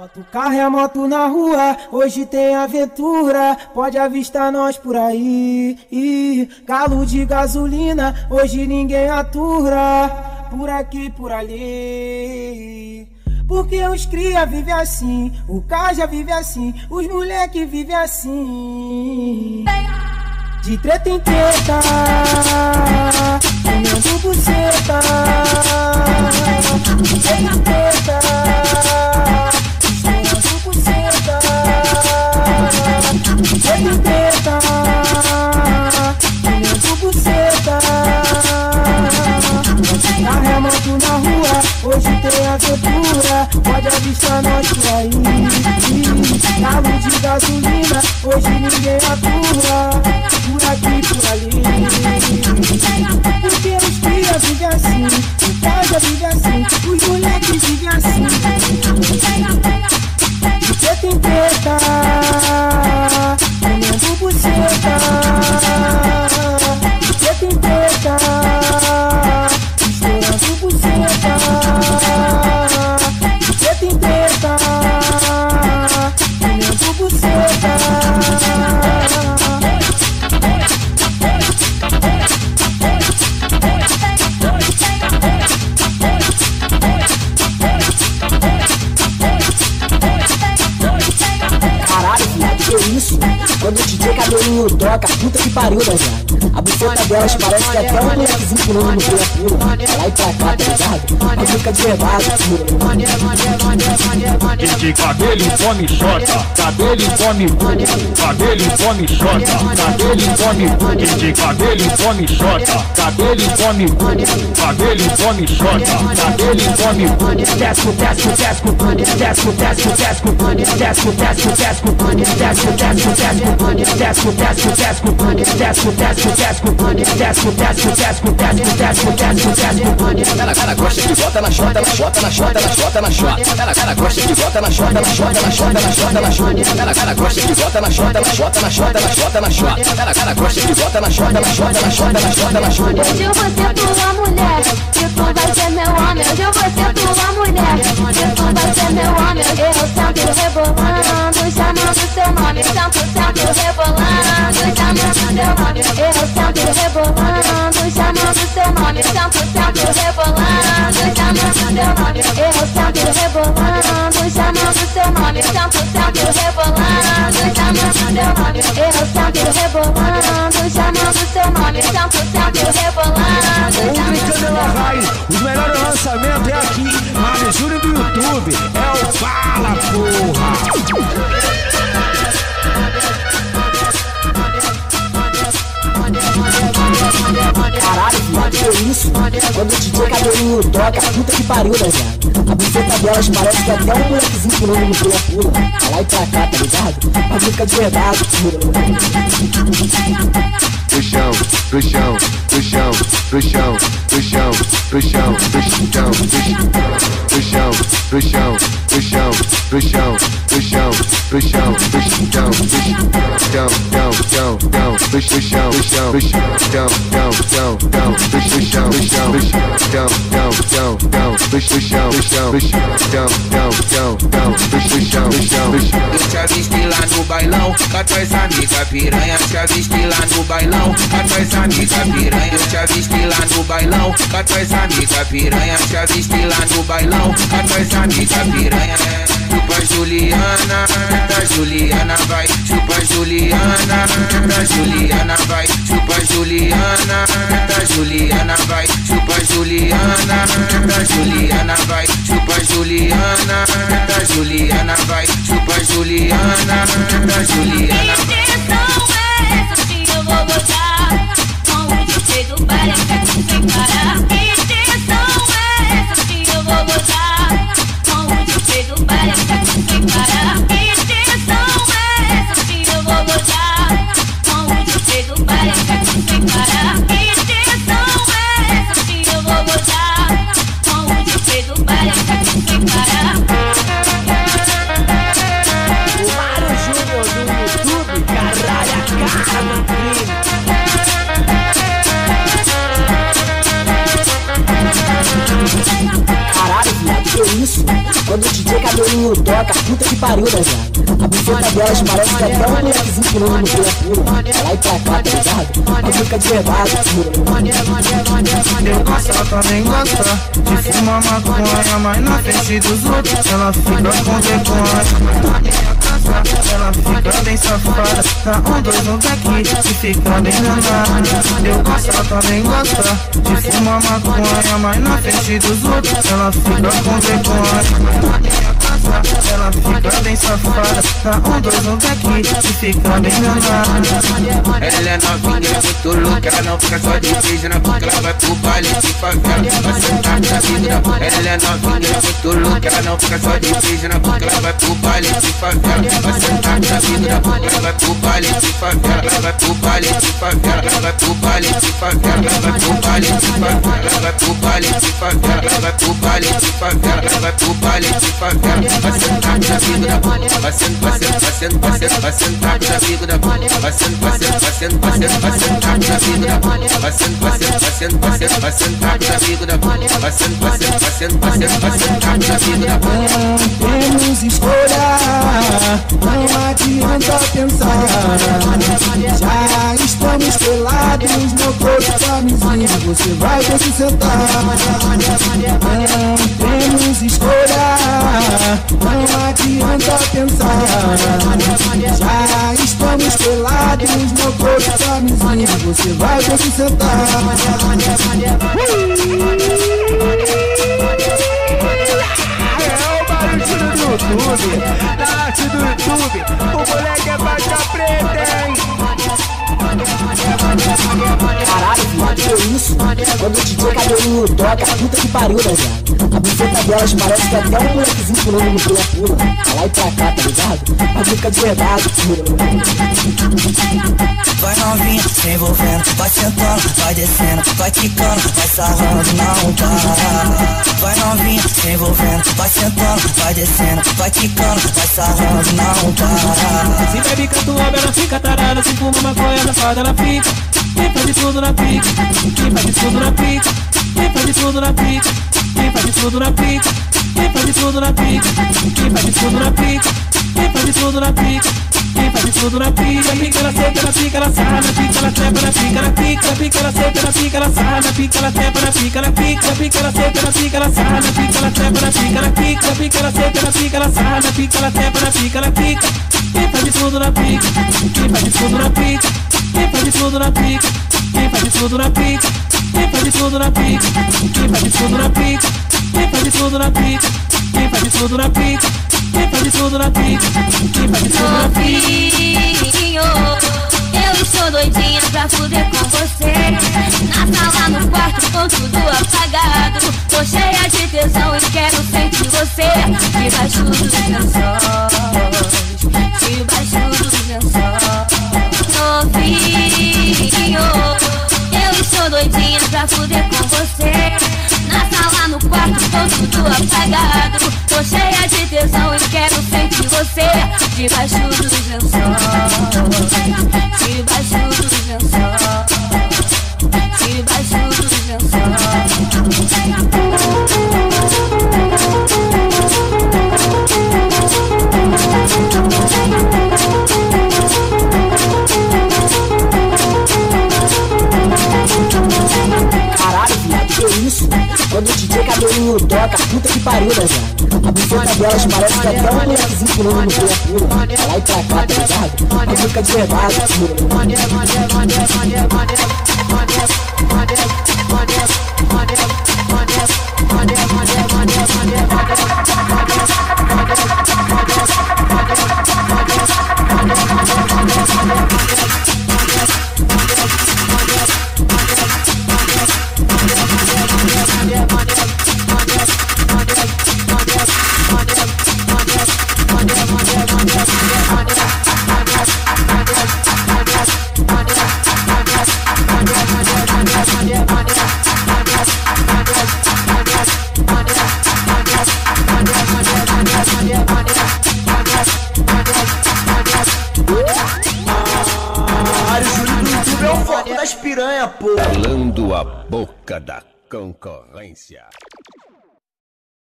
Bota o carro e a moto na rua, hoje tem aventura, pode avistar nós por aí. Galo de gasolina, hoje ninguém atura, por aqui, por ali. Porque os cria vive assim, o Caja vive assim, os moleque vive assim. De treta em treta, comendo buceta. De treta em treta, nós por aí. Galo de gasolina, hoje ninguém atura, por aqui, por ali. Porque os cria vivem assim, o casa vive assim, isso? Quando o DJ cabelinho toca, puta que pariu, né, viado? A buceta delas parece que até um molequezinho pulando no pula pula. Lá e pra cá, tá ligado? A fica de verdade, De cabelo come xota, cabelo come cabelo come xota, cabelo come de cabelo come xota, cabelo come cabelo come xota, cabelo come cu. Desco, desco, desco, desco, desco, desco, desco, desco, desco, desco, desco, desco, desco, desco, desco, desco, desco, desco, desco, desco, desco, desco, desco, desco. Ela, ela gosta que bota na chota, na chota, na chota, na chota, na chota. Ela, ela gosta que bota na chota, na chota, na chota, na chota, na chota. Ela, ela gosta que bota na chota, na chota, na chota, na chota, na chota. Ela, ela gosta que bota na chota, na chota, na chota, na chota, na chota. Hoje eu vou ser tua mulher, e tu vai ser meu homem. Hoje e sento rebolando, chamando seu nome. Sento, sento rebolando, rebolando, chamando seu nome. Sento, sento rebolando, chamando seu nome. Eu sento rebolando, chamando seu nome. Sento, sento rebolando, chamando seu nome. Eu sento rebolando, chamando seu nome. Sento, sento rebolando, Ouve chamando Canela Vai, os melhores lançamentos é aqui, Mário Júnior do YouTube, é que isso? Quando o DJ cabelinho toca, puta que pariu, né? A buceta delas parece que até um molequezinho pulando no pula pula. Pra lá e pra cá, tá ligado? A fica de verdade, pro chão, pro chão, pro chão, pro chão, pro chão, pro chão, pro chão, pro chão, pro chão, pro chão, pro chão, pro chão, pro chão, pro chão, chão, chão, chão, chão, pro chão, pro chão, pro chão, chão, chão, chão, chão, pro chão, pro chão, pro chão, chão, chão, chão, pro chão, pro chão, pro chão, chão, chão, chão, chão, pro chão, pro chão, pro chão. Eu te avisti lá no bailão, com as tuas amigas piranha. Te avisti lá no bailão, as tuas amigas piranha. Te avisti lá no bailão, tuas amigas piranha. Te avisti lá no bailão, tuas amigas piranha. Chupa Juliana, da Juliana vai. Chupa Juliana, da Juliana vai. Chupa Juliana, da Juliana vai. Chupa Juliana, da Juliana vai. Chupa Juliana, da Juliana vai. Chupa Juliana, da Juliana vai. double time. Toca, puta que pariu, né, viado? A buceta delas parece que até um molequezinho pulando no pula pula. Pra lá e pra cá, tá ligado? A fica de verdade, Eu gosto, ela também gosta De fumar maconha, mas na frente dos outros Ela fica com vergonha Ela fica bem safada Dá um, dois, um daqui e fica bem danada Eu gosto, ela também gosta De fumar maconha, mas na frente dos outros Ela fica com vergonha Ela fica bem safada Dá um, dois, um daqui e fica bem danada Ela é novinha, é muito louca, ela não fica só de beijo na boca, ela vai pro baile de favela, vai sentar na vida. Ela é novinha, é muito louca, ela não fica só de beijo na boca, ela vai pro baile de favela, vai sentar na vida. Ela vai pro baile de favela, ela vai pro baile de favela, ela vai pro baile de favela, ela vai pro baile de favela, ela vai pro baile de favela, ela vai pro baile de favela, baile de favela, vai sentar na vida. Vai sentar, vai sentar, vai sentar, vai sentar, vai sentar na vida. Vai sentar, vai sentar, vai sentar, vai sentar, vai sentar na vida. Vai sentar, vai sentar, vai sentar, vai sentar, vai sentar na vida. Vai sentar, vai sentar, vai sentar, vai sentar, vai sentar na vida. Não temos escolha, não adianta pensar. Já estamos pelados, meu corpo camisinha, você vai ter que sentar. Já estamos pelados, meu corpo camisinha, você vai ter que sentar. É o barulho do YouTube, da arte do YouTube. O moleque é faixa preta, isso? Quando o DJ cabelinho toca, puta que pariu, né, viado? A buceta delas parece que até um molequezinho pulando no pula pula. Pra lá e pra cá, tá ligado? A fica de verdade, Vai novinha, se envolvendo, vai sentando, vai descendo, vai quicando, vai sarrando, não para. Vai novinha, se envolvendo, vai sentando, vai descendo, vai quicando, vai sarrando, não para. Se bebe canto homem, ela fica tarada. Se fuma maconha, safada, ela fica. Quem faz de tudo na pica? Quem faz de tudo na pica? Quem faz de tudo na pica? Quem faz de tudo na pica? Quem faz de tudo na pica? Quem faz de tudo na pica? Quem faz de tudo na pica? Quem faz de tudo na pica? Pica, ela senta, ela pica, ela sarra, na pica, ela trepa, na pica, ela pica, pica, ela senta, ela pica, ela na pica, ela trepa, na pica, ela pica, pica, ela senta, ela pica, ela sarra, na ela trepa, na pica, ela pica, pica, ela senta, ela pica, ela sarra, na pica, ela trepa, na pica, ela pica. Quem faz de tudo na pica? Quem faz de tudo na pica? Quem faz de tudo na pica? Quem faz de tudo na pica? Quem faz de tudo na pica? Quem faz de tudo na pica? Quem faz de tudo na pica? Quem faz de tudo na pica? Quem faz de tudo na pica? Quem faz de tudo na pica? Eu estou doidinha pra fuder com você Na sala, no quarto, com tudo apagado Tô cheia de tesão e quero sentir você Debaixo dos lençóis você Debaixo dos lençóis Debaixo dos lençóis Debaixo dos Caralho, viado, que isso? Quando o DJ cabelinho toca, puta que pariu, né, elas parecem até um molezinho no corpo Pra lá tá ligado? Fica de levado, tio porra! Calando a boca da concorrência.